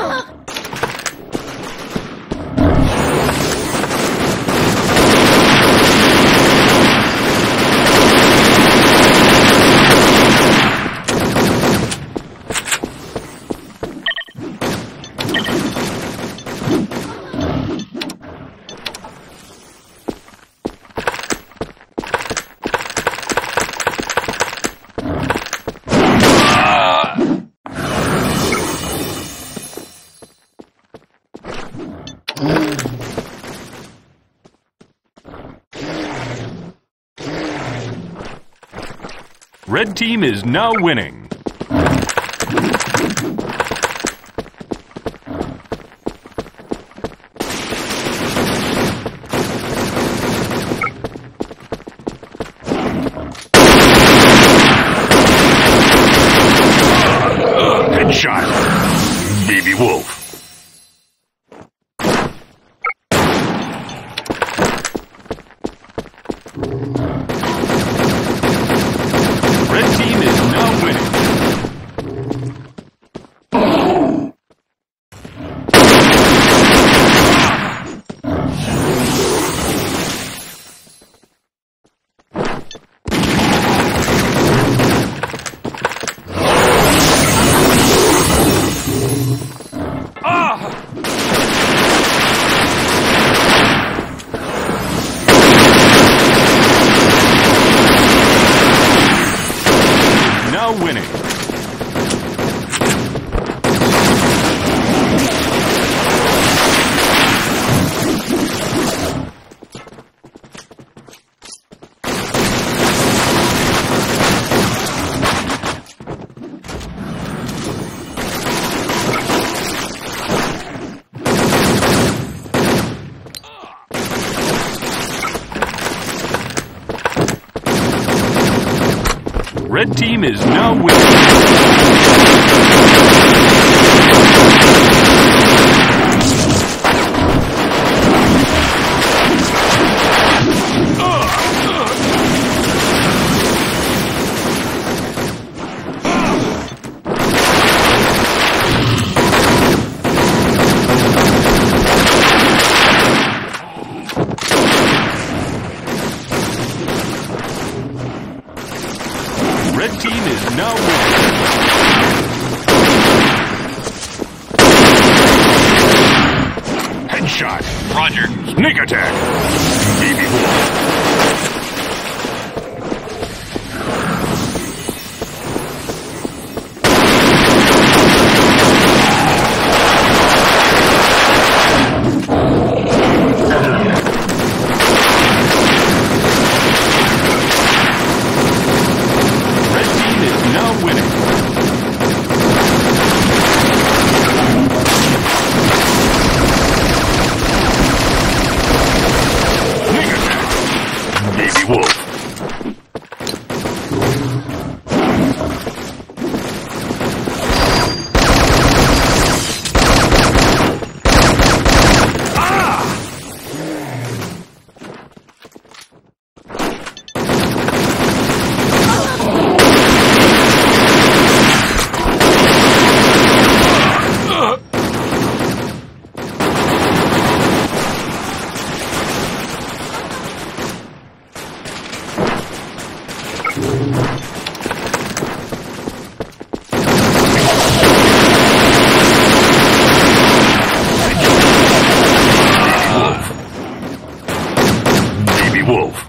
Oh. Red team is now winning. Headshot. Baby Wolf. Red team is now winning. Now winning. Red team is now winning. Red team is now winning. Headshot. Roger. Sneak attack. BB-4. Wolf. Baby Wolf.